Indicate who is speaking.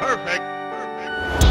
Speaker 1: Perfect. Perfect.